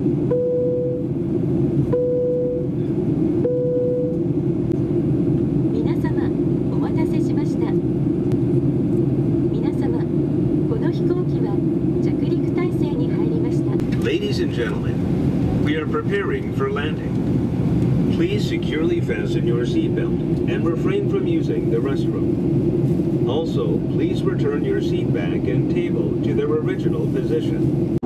皆様お待たせしました皆様この飛行機は着陸態勢に入りました Ladies and gentlemen, we are preparing for landing. Please securely fasten your seatbelt and refrain from using the restroom. Also, please return your seat back and table to their original position.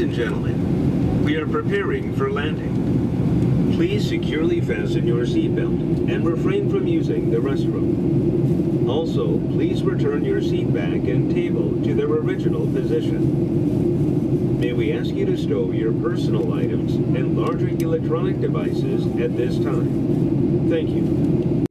Ladies and gentlemen, we are preparing for landing. Please securely fasten your seatbelt and refrain from using the restroom. Also, please return your seat back and table to their original position. May we ask you to stow your personal items and larger electronic devices at this time. Thank you.